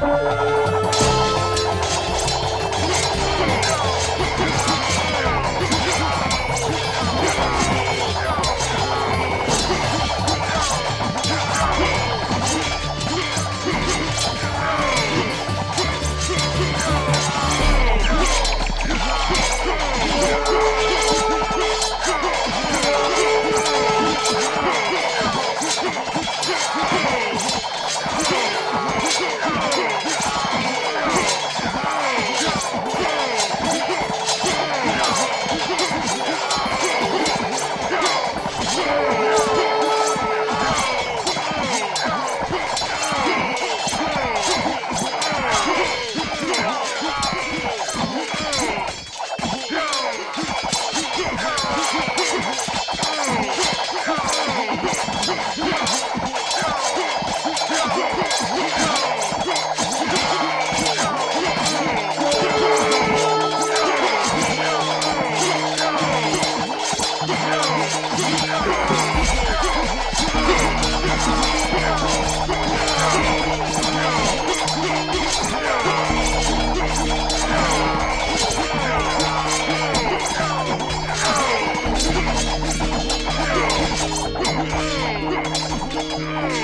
Música Mm.